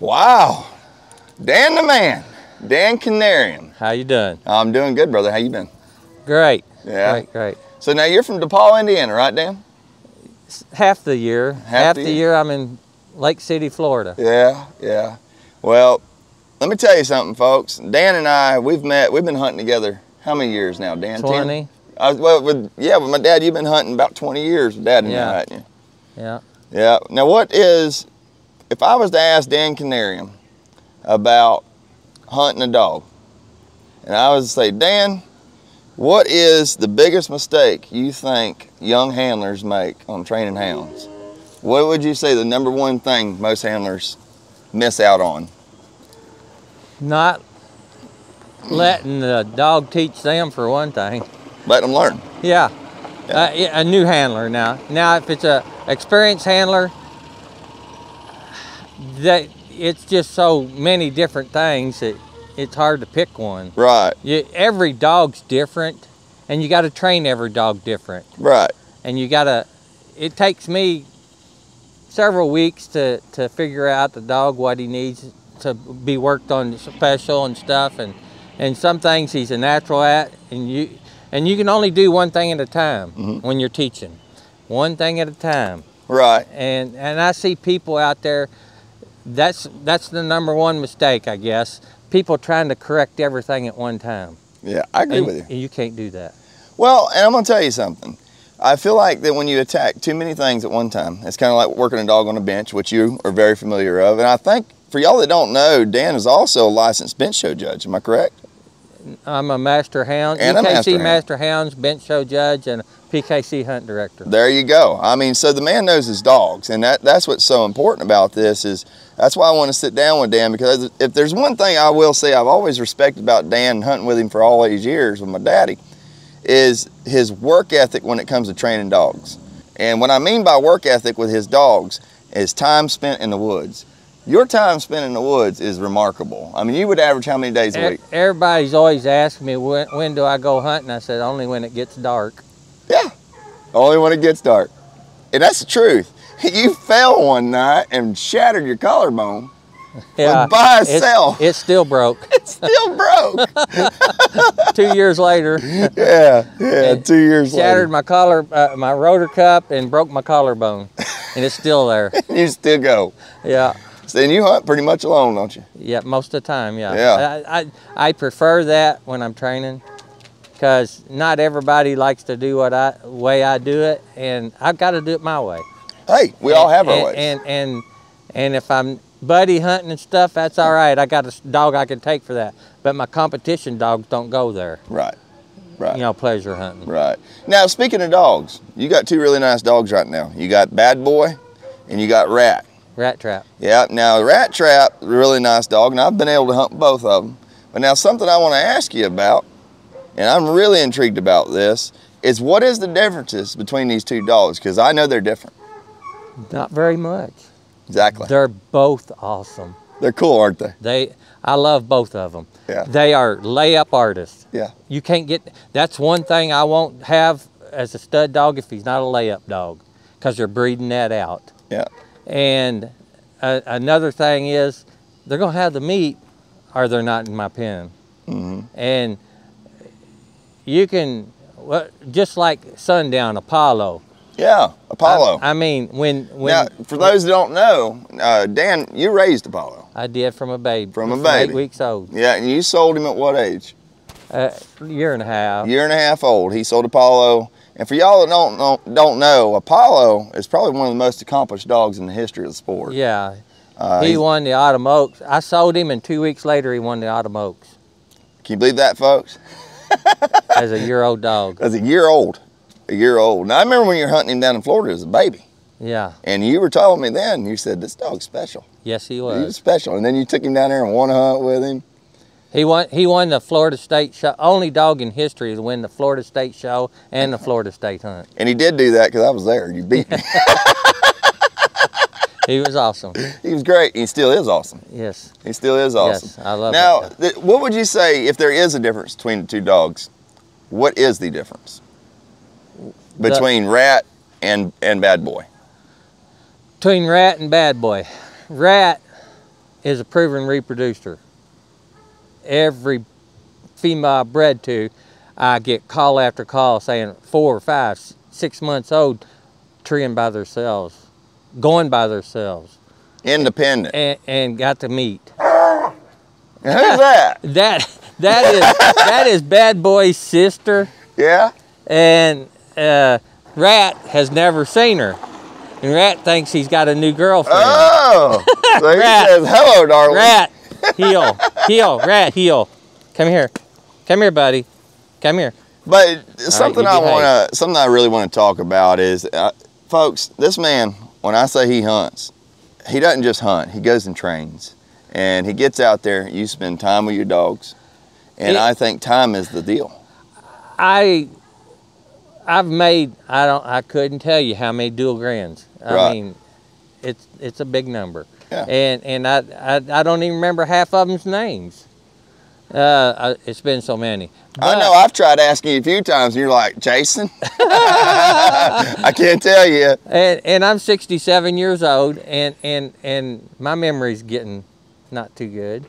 Wow. Dan the man. Dan Knieriem. How you doing? I'm doing good, brother. How you been? Great. Yeah. Great, great. So now you're from DePauw, Indiana, right, Dan? Half the year. Half, the the, year. year. I'm in Lake City, Florida. Yeah, yeah. Well, let me tell you something, folks. Dan and I, we've met, we've been hunting together how many years now, Dan? 20. I well, with, yeah, with my dad, you've been hunting about 20 years with dad and Yeah. I, haven't you? Yeah. Yeah. Now, what is, if I was to ask Dan Knieriem about hunting a dog, and I was to say, Dan, what is the biggest mistake you think young handlers make on training hounds? What would you say the number one thing most handlers miss out on? Not letting the dog teach them for one thing. Let them learn. Yeah. Yeah. Uh, yeah, a new handler now. Now, if it's a experienced handler, that it's just so many different things that it's hard to pick one. Right, You, every dog's different, and you got to train every dog different. right, And you got to. It takes me several weeks to to figure out the dog what he needs to be worked on special and stuff, and and some things he's a natural at, and you and you can only do one thing at a time Mhm. when you're teaching, one thing at a time. right. And and I see people out there. That's that's the number one mistake, I guess. People trying to correct everything at one time. Yeah, I agree and, with you. and you can't do that. Well, and I'm gonna tell you something. I feel like that when you attack too many things at one time, it's kind of like working a dog on a bench, which you are very familiar of. And I think for y'all that don't know, Dan is also a licensed bench show judge. Am I correct? I'm a master hound, And UKC master hound. hounds, bench show judge, and PKC hunt director. There you go. I mean, so the man knows his dogs, and that, that's what's so important about this is that's why I want to sit down with Dan because if there's one thing I will say I've always respected about Dan hunting with him for all these years with my daddy is his work ethic when it comes to training dogs. And what I mean by work ethic with his dogs is time spent in the woods. Your time spent in the woods is remarkable. I mean, you would average how many days a week? Everybody's always asking me when, when do I go hunting. I said only when it gets dark. Yeah, only when it gets dark. And that's the truth. You fell one night and shattered your collarbone. Yeah, by itself. It still broke. It still broke. Two years later, yeah, yeah. Two years later. shattered my collar, uh, my rotor cup, and broke my collarbone, and it's still there. you still go. Yeah, So then you hunt pretty much alone, don't you? yeah, most of the time, yeah. Yeah. I, I, I prefer that when I'm training, because not everybody likes to do what I way I do it, and I've got to do it my way. Hey, we all have our and, ways. And and and if I'm buddy hunting and stuff, that's all right. I got a dog I can take for that. But my competition dogs don't go there. right, right, You know, pleasure hunting. right. Now, speaking of dogs, you got two really nice dogs right now. You got Bad Boy and you got Rat. Rat trap. Yeah, now Rat Trap, really nice dog, and I've been able to hunt both of them. But now something I want to ask you about, and I'm really intrigued about this, is what is the differences between these two dogs? Because I know they're different. Not very much. Exactly. They're both awesome. They're cool, aren't they? They, I love both of them. Yeah. They are layup artists. Yeah. You can't get. That's one thing I won't have as a stud dog if he's not a layup dog, because they're breeding that out. Yeah. And uh, another thing is, they're gonna have the meat, or they're not in my pen. hmm And you can, well, just like Sundown Apollo. Yeah, Apollo. I, I mean, when when now, for those that don't know, uh, Dan, you raised Apollo. I did from a baby, From a baby, eight weeks old, Yeah, and you sold him at what age? a year and a half. year and a half old. He sold Apollo. And for y'all that don't, don't don't know, Apollo is probably one of the most accomplished dogs in the history of the sport. Yeah, Uh, he won the Autumn Oaks. I sold him, and two weeks later, he won the Autumn Oaks can you believe that, folks? as a year-old dog. As a year old, a year old. Now I remember when you were hunting him down in Florida as a baby, Yeah, and you were telling me then you said this dog's special. yes, he was. He was was. special, and then you took him down there and won a hunt with him. He won. He won the Florida State Show. Only dog in history to win the Florida State Show and the Florida State Hunt. And he did do that because I was there. You beat me. He was awesome. he was great. He still is awesome. Yes, He still is awesome. yes, I love Now, it. Now, what would you say if there is a difference between the two dogs? What is the difference The- between Rat and and Bad Boy? Between Rat and Bad Boy, Rat is a proven reproducer. Every female I bred to, I get call after call saying four or five, six months old, treeing by themselves, going by themselves, Independent. and, and got to meet. Who's that? That that is that is Bad Boy's sister, Yeah. and uh, Rat has never seen her, and Rat thinks he's got a new girlfriend. Oh. So he Rat. says, hello, darling. Rat, heel, heel, rat, heel. Come here, come here, buddy. Come here. But something you I want to, something I really want to talk about is, uh, folks, this man, when I say he hunts, he doesn't just hunt. He goes and trains, and he gets out there. You spend time with your dogs, and It- I think time is the deal. I I've made I don't I couldn't tell you how many dual grands. I Right. mean, it's it's a big number. Yeah. And and I, I I don't even remember half of them's names. Uh, I, it's been so many. I But- know I've tried asking you a few times, and you're like, Jason, I can't tell you. And, and I'm 67 years old, and and and my memory's getting not too good.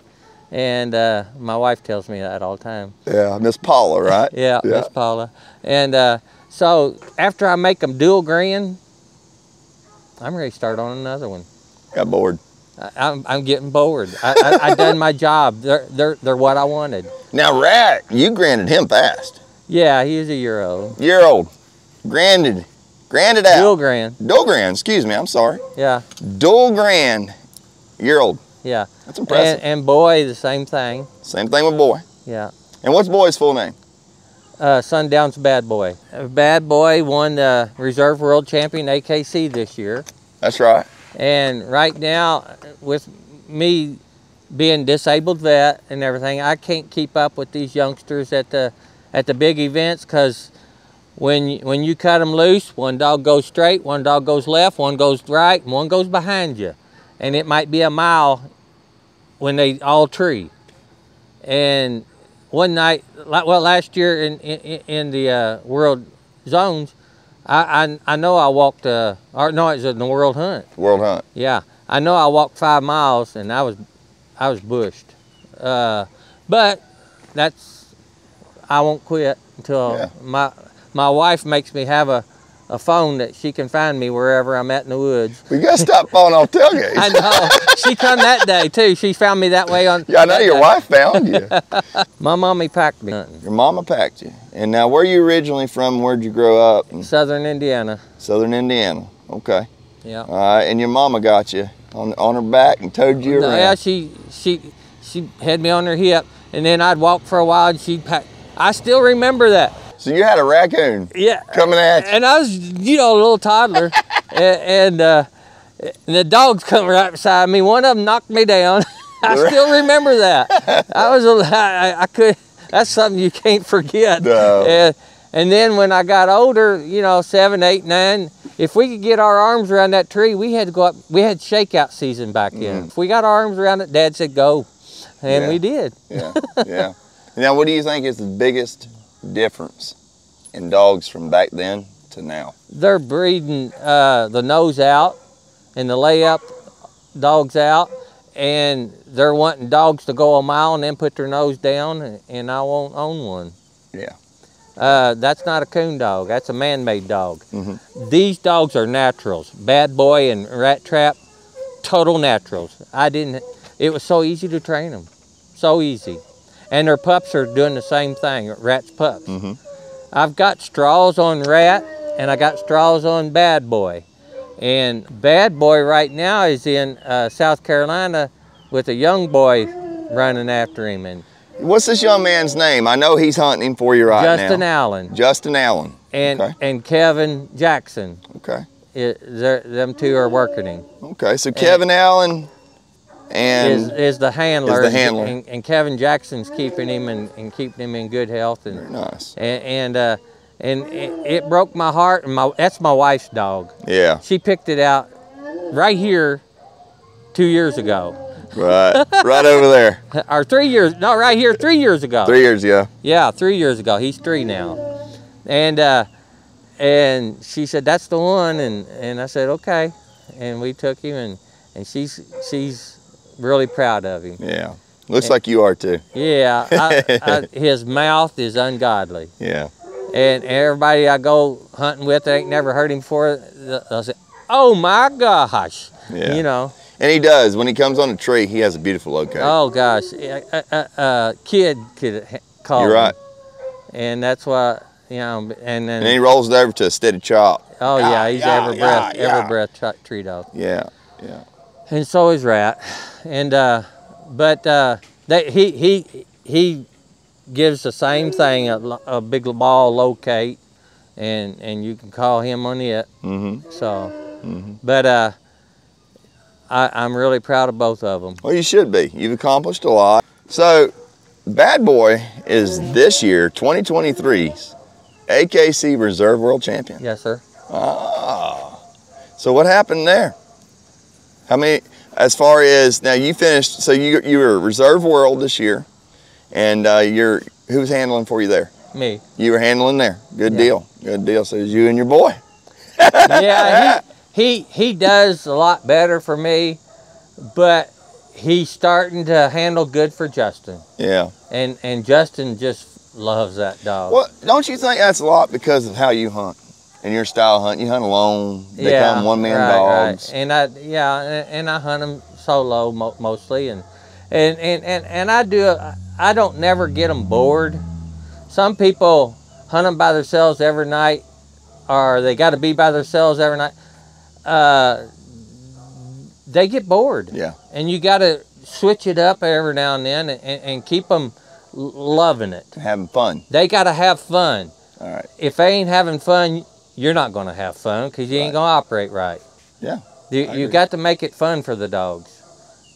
And uh, my wife tells me that all the time. Yeah, Miss Paula, right? Yeah, Miss Paula. And uh, so after I make them dual grand, I'm ready to start on another one. Got bored. I'm, I'm getting bored. I, I, I done my job. They're, they're, they're what I wanted. Now, Rat, you granted him fast. Yeah, he is a year old. Year old, granted, granted out. Dual grand. Dual grand, excuse me, I'm sorry. Yeah, Dual grand, year old. yeah. That's impressive. And, and boy, the same thing. Same thing with boy. Yeah. And what's boy's full name? Uh, Sundown's Bad Boy. Bad Boy won the Reserve World Champion AKC this year. That's right. And right now, with me being disabled vet and everything, I can't keep up with these youngsters at the at the big events because when when you cut them loose, one dog goes straight, one dog goes left, one goes right, and one goes behind you, and it might be a mile when they all tree. And one night, well, last year in in, in the uh, World Zones, I, I I know I walked. Uh, or no, it was in the World Hunt. World Hunt. Yeah, I know I walked five miles and I was, I was bushed. Uh, but that's, I won't quit until Yeah. my my wife makes me have a, a phone that she can find me wherever I'm at in the woods. We gotta stop falling off I know. she come that day too. She found me that way on. Yeah, I know your day. wife found you. My mommy packed me hunting. Your mama packed you. And now, where you originally from? Where'd you grow up? In Southern Indiana. Southern Indiana. Okay. Yeah. All right. And your mama got you on on her back and towed you No, around. yeah, she she she had me on her hip, and then I'd walk for a while, and she'd pack. I still remember that. So you had a raccoon Yeah. coming at you. And I was, you know, a little toddler, and, and, uh, and the dogs come right beside me. One of them knocked me down. I still remember that. I was, a, I, I could. That's something you can't forget. No. And, and then when I got older, you know, seven, eight, nine, if we could get our arms around that tree, we had to go up. We had shakeout season back then. If we got our arms around it, Dad said go, and Yeah. we did. Yeah, yeah. Now, what do you think is the biggest difference in dogs from back then to now? they're breeding uh, the nose out and the layup dogs out, and they're wanting dogs to go a mile and then put their nose down, and- and I won't own one. Yeah. Uh, that's not a coon dog. That's a man-made dog. Mhm. These dogs are naturals. Bad Boy and Rat Trap, total naturals. I didn't. It was so easy to train them, so easy, and their pups are doing the same thing. Rat's pups. Mhm. I've got straws on Rat, and I got straws on Bad Boy, and Bad Boy right now is in uh, South Carolina with a young boy running after him, and What's this young man's name? I know he's hunting for you right Justin now. Justin Allen Justin Allen. and Okay. and Kevin Jackson. Okay. It, them two are working him. Okay. So Kevin Allen Is, and is the handler, the and- handler. And, and Kevin Jackson's keeping him and, and keeping him in good health and very nice. and and, uh, and it, it broke my heart. And my that's my wife's dog. Yeah. She picked it out right here two years ago, Right. right over there. or three years. No, right here three years ago. Three years ago. Yeah, three years ago. He's three now, and uh, and she said that's the one, and and I said okay, and we took him, and and she's she's really proud of him. Yeah. Looks like you are too. Yeah, I, I, his mouth is ungodly, Yeah. and everybody I go hunting with that ain't never heard him before, they'll say, "Oh my gosh," Yeah. you know. And he does. When he comes on a tree, he has a beautiful locator. Oh gosh, a, a, a, kid could call. You're him. right. and that's why you know. And then And he rolls it over to a steady chop. oh yeah, Yeah, he's yeah, ever yeah, breath, yeah. ever breath tr- tree dog. Yeah. Yeah. And so is Rat. And uh, but uh, they, he he he gives the same thing a, a big ball locate, and and you can call him on it. Mm-hmm. So, Mhm. but uh, I, I'm really proud of both of them. Well, you should be. You've accomplished a lot. So, Bad Boy is this year, 2023's AKC Reserve World Champion. Yes, sir. Ah. So what happened there? How many? As far as now, you finished. So you you were Reserve World this year, and uh, you're who was handling for you there? Me. You were handling there. Good Yeah. deal. Good deal. So it was you and your boy. yeah, he, he he does a lot better for me, but he's starting to handle good for Justin, Yeah. and and Justin just loves that dog. Well, don't you think that's a lot because of how you hunt and your style hunt? You hunt alone. They come one man right, dogs. Right. And I yeah, and, and I hunt them solo mo- mostly, and and and and and I do. I don't never get them bored. Some people hunt them by themselves every night, or they got to be by themselves every night. Uh, they get bored. Yeah. And you got to switch it up every now and then, and, and keep them loving it. Having fun. They got to have fun. All right. If they ain't having fun, you're not going to have fun because you ain't Right. going to operate right. Yeah, You, you got to make it fun for the dogs,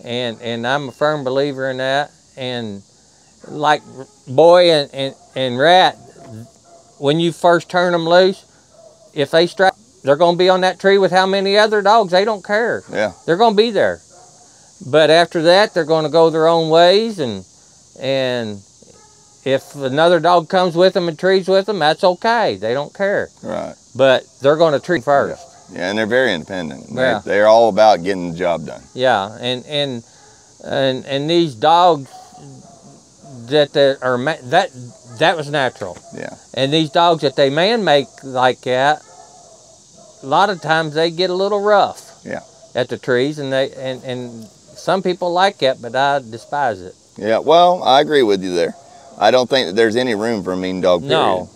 and and I'm a firm believer in that. And like boy and, and, and rat, when you first turn them loose, if they strike, they're going to be on that tree with how many other dogs? They don't care. Yeah. They're going to be there. But after that, they're going to go their own ways, and and if another dog comes with them and trees with them, that's okay. They don't care. Right. But they're going to tree first. Yeah, and they're very independent. They're, Yeah. they're all about getting the job done. Yeah, and and and and these dogs that they are that that was natural. Yeah. And these dogs that they man make like that, a lot of times they get a little rough. Yeah. At the trees, and they and and some people like that, but I despise it. Yeah, well, I agree with you there. I don't think that there's any room for a mean dog. Period. No.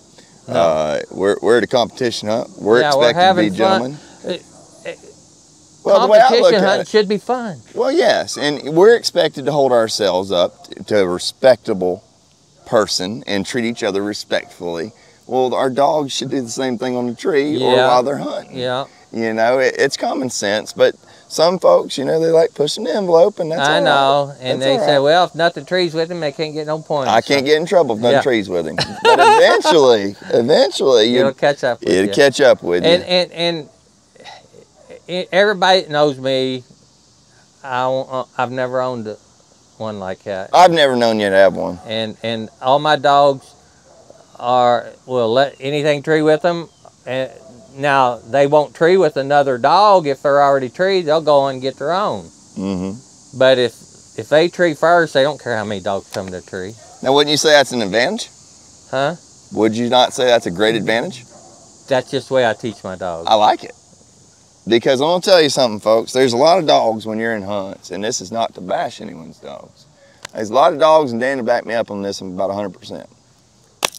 No. Uh, we're we're at a competition hunt. We're Yeah, we're expected to be gentlemen. It- Well, the way I look Competition hunting it, should be fun. well, yes, and we're expected to hold ourselves up to a respectable person and treat each other respectfully. Well, our dogs should do the same thing on the tree or while they're hunting. Yeah, You know, it, it's common sense, but some folks, you know, they like pushing the envelope, and that's I all right. know. And That's they all say, well, if nothing trees with them, they can't get no points. I can't get in trouble if nothing Yeah. trees with him. But eventually, eventually, It'll catch up with it'll you. catch up with and you. and and it, everybody that knows me. I uh, I've never owned one like that, I've never known you to have one. and and all my dogs are will let anything tree with them. And now they won't tree with another dog if they're already treed. They'll go and get their own. hmm But if if they tree first, they don't care how many dogs come to tree, Now, wouldn't you say that's an advantage? huh? Would you not say that's a great advantage? That's just the way I teach my dogs. I like it. Because I'm gonna tell you something, folks. There's a lot of dogs when you're in hunts, and this is not to bash anyone's dogs. There's a lot of dogs, and Dan will back me up on this. I'm about 100%.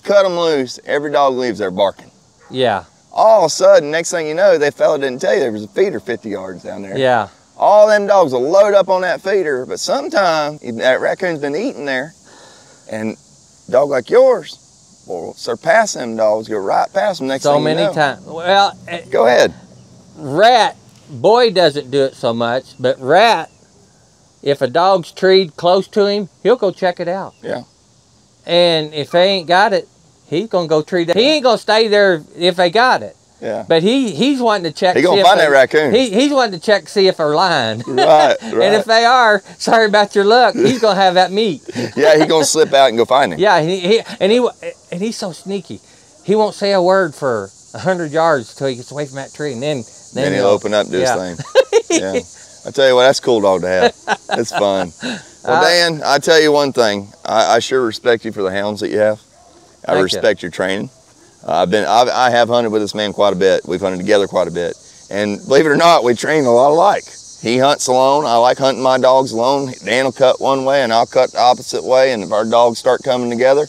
Cut them loose. Every dog leaves there barking. Yeah, All of a sudden, next thing you know, that fella didn't tell you there was a feeder 50 yards down there. yeah, All them dogs will load up on that feeder, but sometime that raccoon's been eating there, and dog like yours will surpass them dogs, go right past them next so thing you many know. times. Well, Go ahead. rat boy doesn't do it so much but rat if a dog's treed close to him he'll go check it out Yeah. and if they ain't got it he's gonna go treat that. he ain't gonna stay there if they got it Yeah. but he he's wanting to check He gonna find they- that raccoon. he, he's wanting to check see if they're lying Right, right. and if they are sorry about your luck he's gonna have that meat yeah, he gonna slip out and go find him. yeah he, he and he and he's so sneaky he won't say a word for a hundred yards till he gets away from that tree and then then, Then he'll open up and do yeah. his thing. Yeah. I tell you what, that's a cool dog to have. it's fun. Well, Uh, Dan, I tell you one thing. I, I sure respect you for the hounds that you have. I Thank you. respect your training. Uh, I've been, I've, I have hunted with this man quite a bit. We've hunted together quite a bit, and believe it or not, we train a lot alike. He hunts alone. I like hunting my dogs alone. Dan will cut one way, and I'll cut the opposite way. And if our dogs start coming together,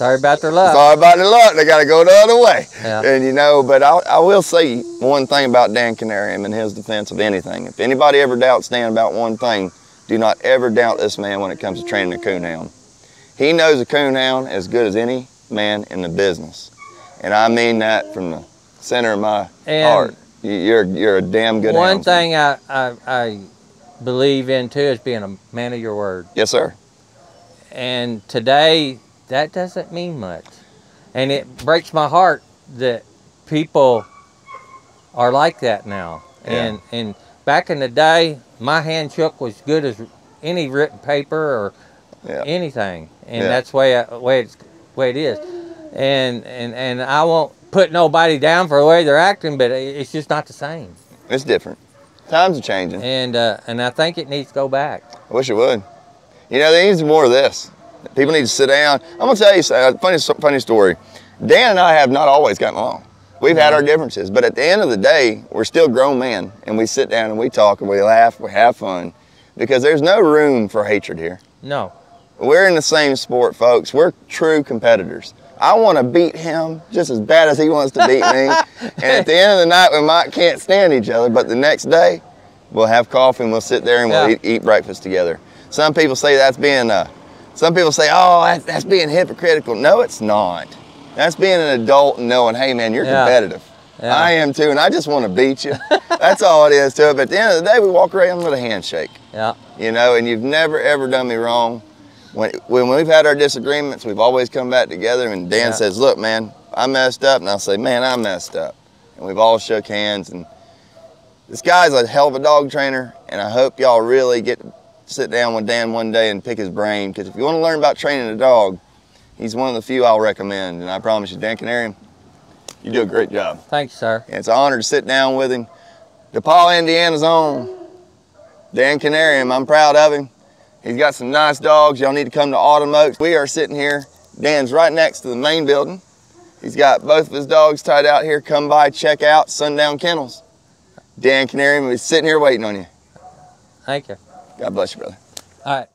Sorry about their luck. Sorry about their luck. They got to go the other way. Yeah. And you know, but I, I will say one thing about Dan Knieriem in his defense of anything. If anybody ever doubts Dan about one thing, do not ever doubt this man when it comes to training a coonhound. He knows a coonhound as good as any man in the business. And I mean that from the center of my And heart. You- You're, you're a damn good One thing I, I, I believe in too is being a man of your word. Yes, sir. And today, that doesn't mean much. And it breaks my heart that people are like that now. Yeah. And and back in the day, my hand shook was good as any written paper or Yeah. anything, and Yeah. that's way I- way it's way it is. And and and I won't put nobody down for the way they're acting, but it's just not the same. It's different. Times are changing. And uh, and I think it needs to go back. I wish it would. You know, there needs more of this. People need to sit down. I'm gonna tell you a funny, funny story. Dan and I have not always gotten along. We've had our differences, but at the end of the day, we're still grown men, and we sit down and we talk and we laugh, we have fun, because there's no room for hatred here. No, We're in the same sport, folks. We're true competitors. I want to beat him just as bad as he wants to beat me. and at the end of the night, we might can't stand each other, but the next day, we'll have coffee and we'll sit there and we'll Yeah. eat, eat breakfast together. Some people say that's being, uh, some people say, oh, that, that's being hypocritical. No, it's not. That's being an adult and knowing, hey, man, you're Yeah. competitive. Yeah. I am too, and I just want to beat you. that's all it is to it. But at the end of the day, we walk around with a handshake yeah, you know, and you've never ever done me wrong. When when we've had our disagreements, we've always come back together. And Dan Yeah. says, "Look, man, I messed up," and I'll say, "Man, I messed up," and we've all shook hands. And this guy's a hell of a dog trainer, and I hope y'all really get to sit down with Dan one day and pick his brain. Because if you want to learn about training a dog, he's one of the few I'll recommend. And I promise you, Dan Knieriem, you do a great job. thanks, sir. And it's an honor to sit down with him. DePauw, Indiana's own Dan Knieriem. I'm proud of him. He's got some nice dogs. Y'all need to come to Autumn Oaks. We are sitting here. Dan's right next to the main building. He's got both of his dogs tied out here. Come by, check out Sundown Kennels. Dan Knieriem is sitting here waiting on you. Thank you. God bless you, brother. All right.